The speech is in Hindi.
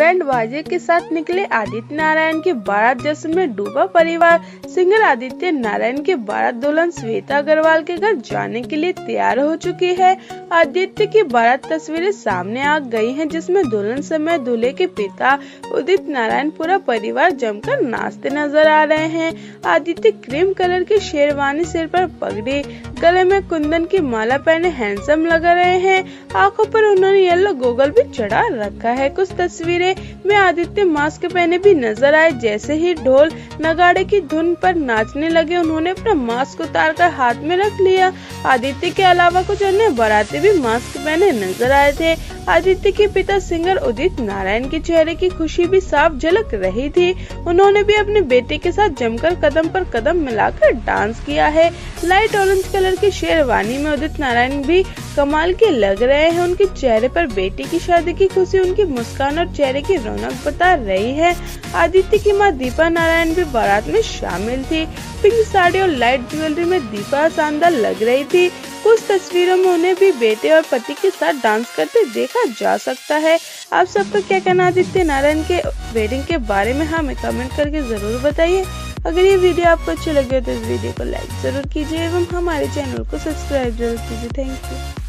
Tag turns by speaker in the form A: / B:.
A: बैंड बाजे के साथ निकले आदित्य नारायण के बारात जश्न में डूबा परिवार। सिंगर आदित्य नारायण के बारात दुल्हन श्वेता अग्रवाल के घर जाने के लिए तैयार हो चुकी है। आदित्य की बारात तस्वीरें सामने आ गई हैं, जिसमें दुल्हन समय दूल्हे के पिता उदित नारायण पूरा परिवार जमकर नाचते नज़र आ रहे हैं। आदित्य क्रीम कलर की शेरवानी सिर पर पगड़ी गले में कुंदन की माला पहने हैंडसम लग रहे हैं। आँखों पर उन्होंने येलो गोगल भी चढ़ा रखा है। कुछ तस्वीरें में आदित्य मास्क पहने भी नज़र आए, जैसे ही ढोल नगाड़े की धुन पर नाचने लगे, उन्होंने अपना मास्क उतार कर हाथ में रख लिया। आदित्य के अलावा कुछ अन्य बाराती भी मास्क पहने नज़र आए थे। आदित्य के पिता सिंगर उदित नारायण के चेहरे की खुशी भी साफ़ झलक रही थी। उन्होंने भी अपने बेटे के साथ जमकर कदम पर कदम मिलाकर डांस किया है। लाइट ऑरेंज कलर की शेरवानी में उदित नारायण भी कमाल के लग रहे हैं। उनके चेहरे पर बेटी की शादी की खुशी, उनकी मुस्कान और चेहरे की रौनक बता रही है। आदित्य की माँ दीपा नारायण भी बारात में शामिल थी। पिंक साड़ी और लाइट ज्वेलरी में दीपा शानदार लग रही थी। कुछ तस्वीरों में उन्हें भी बेटे और पति के साथ डांस करते देखा जा सकता है। आप सबका क्या कहना आदित्य नारायण के वेडिंग के बारे में? हमें कमेंट करके ज़रूर बताइए। अगर ये वीडियो आपको अच्छी लगे तो इस वीडियो को लाइक ज़रूर कीजिए एवं हमारे चैनल को सब्सक्राइब ज़रूर कीजिए। Thank you.